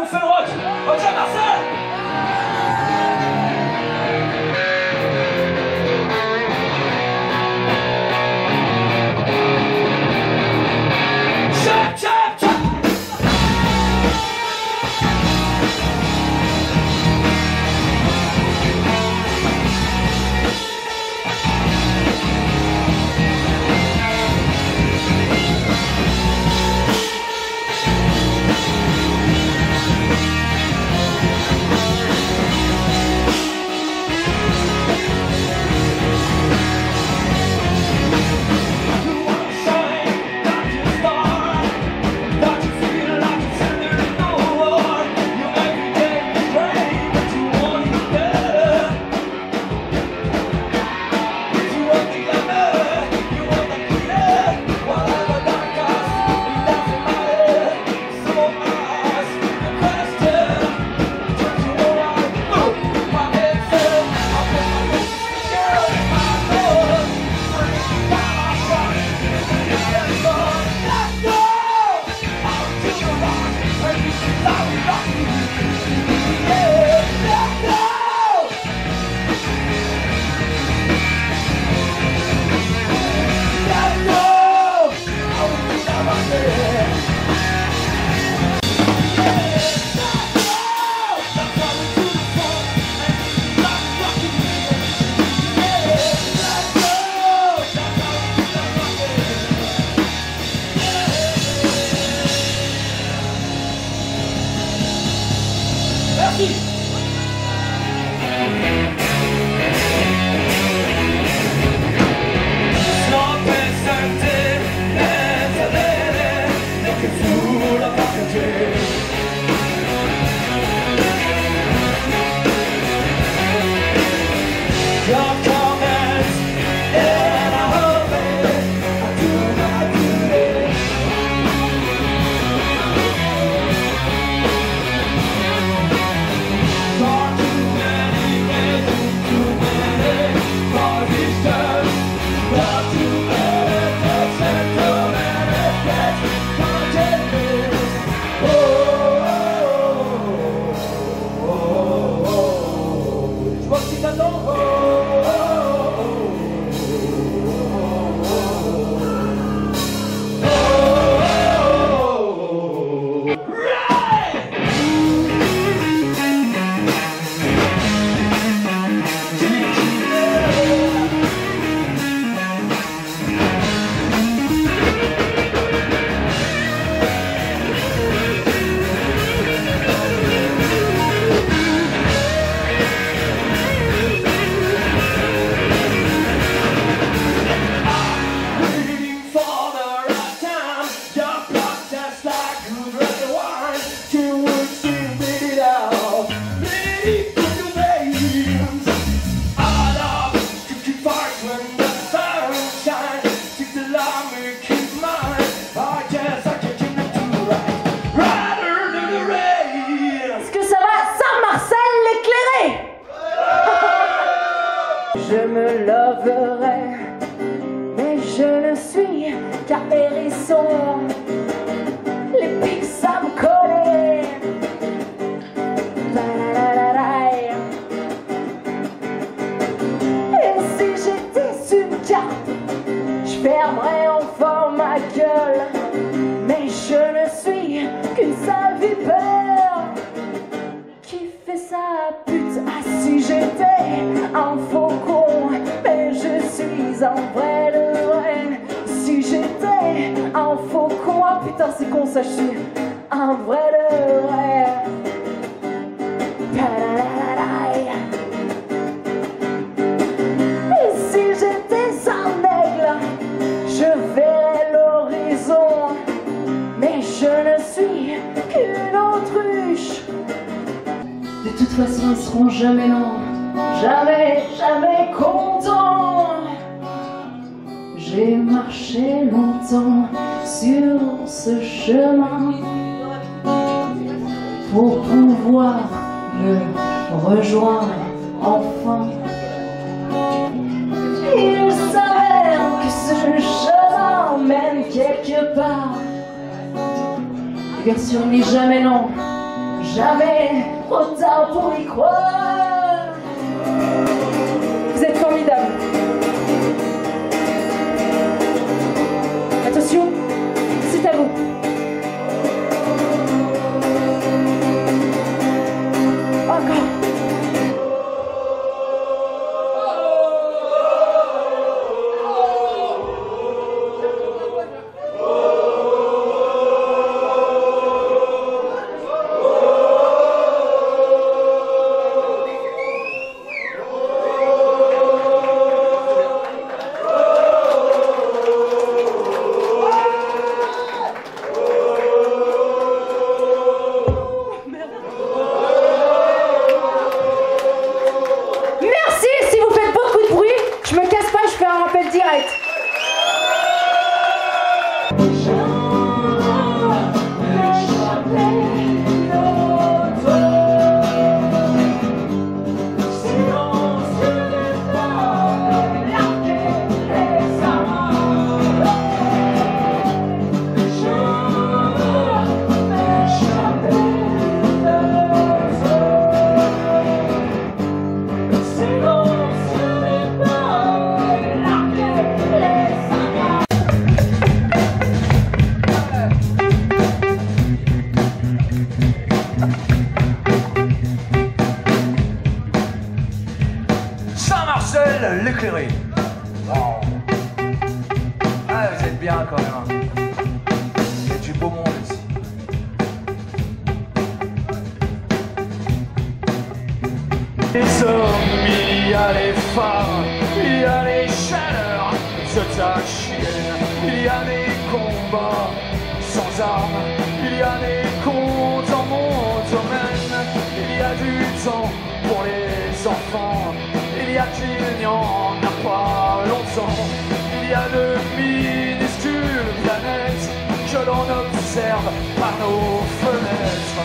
com o hoje. Hoje é. je suis un vrai de vrai Et si j'étais un aigle Je verrais l'horizon. Mais je ne suis qu'une autruche. De toute façon ils seront jamais longs Jamais, jamais contents. J'ai marché longtemps sur ce chemin pour pouvoir le rejoindre enfin. Il s'avère que ce chemin mène quelque part. Eh Version n'est jamais non, jamais trop tard pour y croire. L'éclairé. Wow. Ah, vous êtes bien quand même. Il y a du beau monde ici. Les hommes, il y a les femmes, il y a les chaleurs tachiennes, il y a les combats sans armes, il y a les comptes en mon domaine, il y a du temps pour les enfants, a n'y en a pas longtemps, il y a de minuscules planètes que l'on observe par nos fenêtres.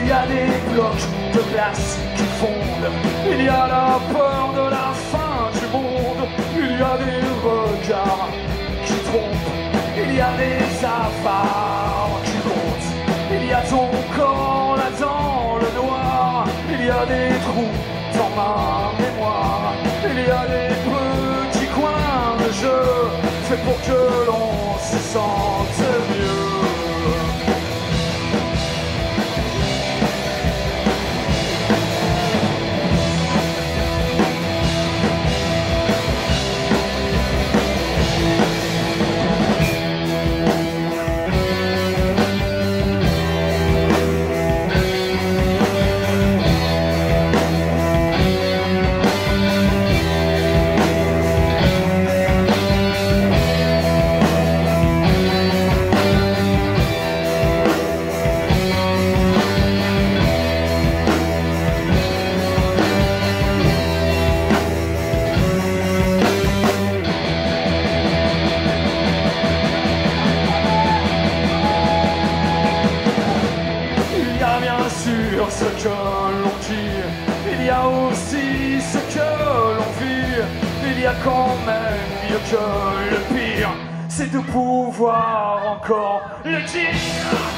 Il y a des blocs de glace qui fondent. Il y a la peur de la y a des avares qui comptent. Il y a ton corps là dans le noir. Il y a des trous dans ma mémoire. Il y a des petits coins de jeu faits pour que l'on se sente pouvoir encore le dire.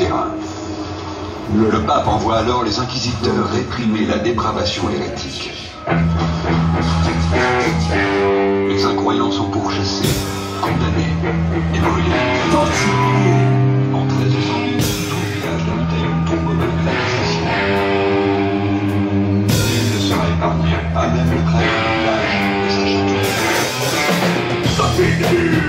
Le pape envoie alors les inquisiteurs réprimer la dépravation hérétique. Les incroyants sont pourchassés, condamnés et brûlés. En 1312, tout le village de Montaillon tombe bain de l'Inquisition. Nul ne sera épargné, pas même le prêtre du village et sa châtelaine.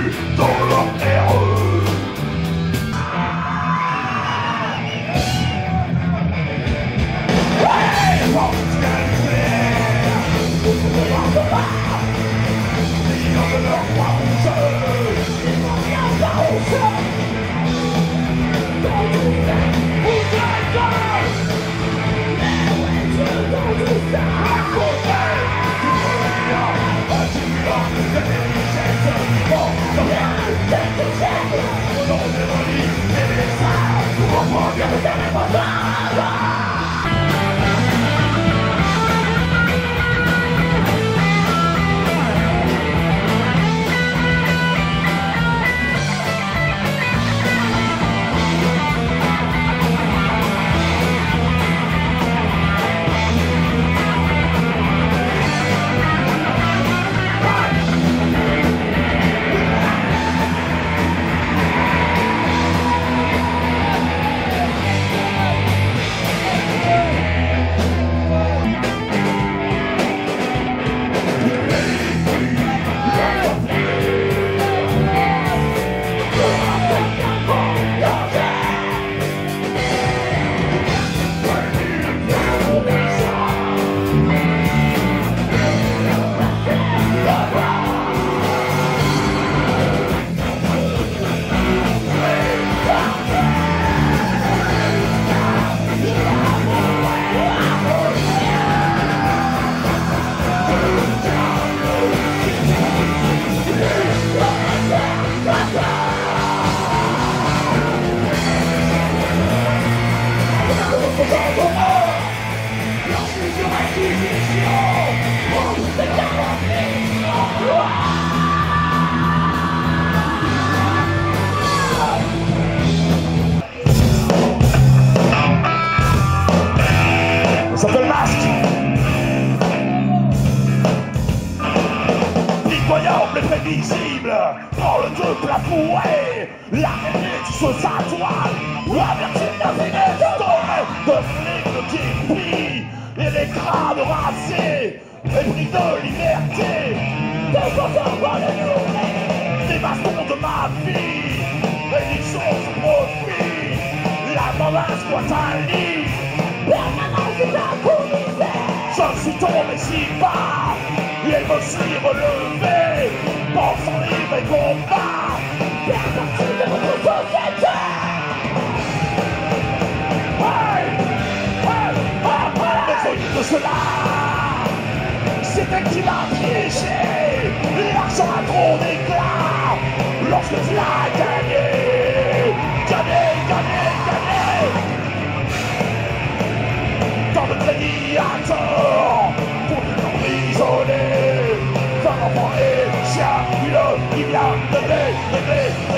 Prévisible Prends le dieu plafoué. L'araignée qui se sa toile La vertige d'infinité De flics qui pillent Et les crânes rasés Épris de liberté. Des enfants de journée Des bastons de ma vie. Et ils sont sous profit La mauvaise boîte à lit je suis tombé si bas, et me suis relevé, pour son livre combat Faire de votre société de cela C'était qu'il a piégé L'argent à trop d'éclat Lorsque la guerre Hey!